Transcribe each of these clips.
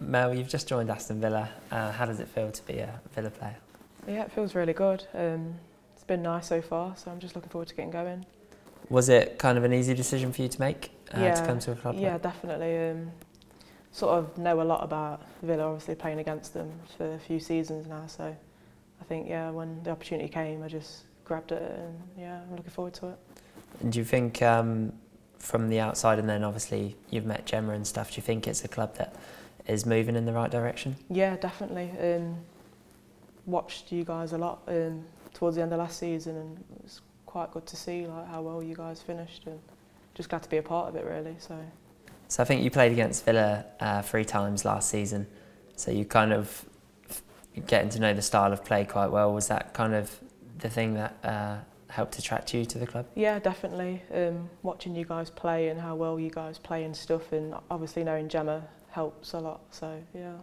Mel, you've just joined Aston Villa. Uh, how does it feel to be a Villa player? Yeah, it feels really good. Um, it's been nice so far, so I'm just looking forward to getting going. Was it kind of an easy decision for you to make uh, yeah, to come to a club? Yeah, like? definitely. Um, sort of know a lot about Villa, obviously playing against them for a few seasons now. So I think, yeah, when the opportunity came, I just grabbed it and yeah, I'm looking forward to it. And do you think um, from the outside, and then obviously you've met Gemma and stuff, do you think it's a club that is moving in the right direction? Yeah, definitely. Um, watched you guys a lot um, towards the end of last season and it was quite good to see like how well you guys finished and just glad to be a part of it really. So. So I think you played against Villa uh, three times last season, so you kind of getting to know the style of play quite well. Was that kind of the thing that uh, helped attract you to the club? Yeah, definitely. Um, watching you guys play and how well you guys play and stuff, and obviously knowing Gemma helps a lot. So yeah.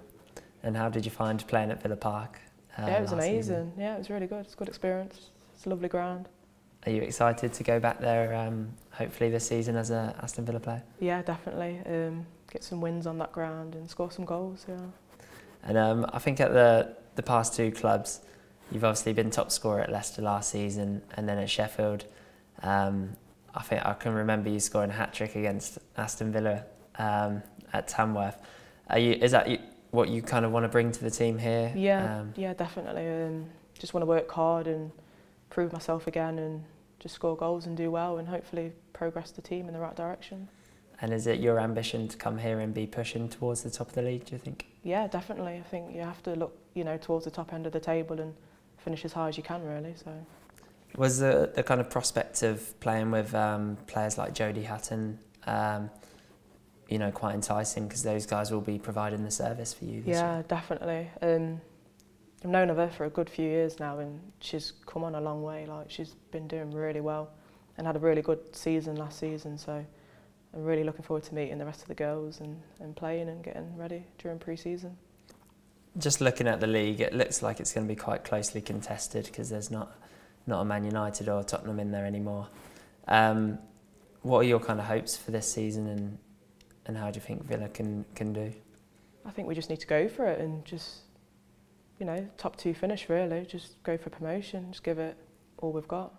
And how did you find playing at Villa Park? Uh, yeah, it was amazing. Season? Yeah, it was really good. It's a good experience. It's a lovely ground. Are you excited to go back there, um, hopefully this season as a Aston Villa player? Yeah, definitely. Um, get some wins on that ground and score some goals. Yeah. And um, I think at the the past two clubs, you've obviously been top scorer at Leicester last season, and then at Sheffield. Um, I think I can remember you scoring a hat trick against Aston Villa um, at Tamworth. Are you? Is that what you kind of want to bring to the team here? Yeah, um, yeah, definitely. Um, just want to work hard and prove myself again, and just score goals and do well, and hopefully progress the team in the right direction. And is it your ambition to come here and be pushing towards the top of the league? Do you think? Yeah, definitely. I think you have to look, you know, towards the top end of the table and finish as high as you can, really. So. Was the the kind of prospect of playing with um, players like Jodie Hutton? Um, you know, quite enticing because those guys will be providing the service for you. yeah, year. definitely. Um, I've known of her for a good few years now, and she's come on a long way. Like she's been doing really well, and had a really good season last season. So I'm really looking forward to meeting the rest of the girls and, and playing and getting ready during pre-season. Just looking at the league, it looks like it's going to be quite closely contested because there's not not a Man United or Tottenham in there anymore. Um, what are your kind of hopes for this season, and and how do you think Villa can can do? I think we just need to go for it and just, you know, top two finish really. Just go for promotion. Just give it all we've got.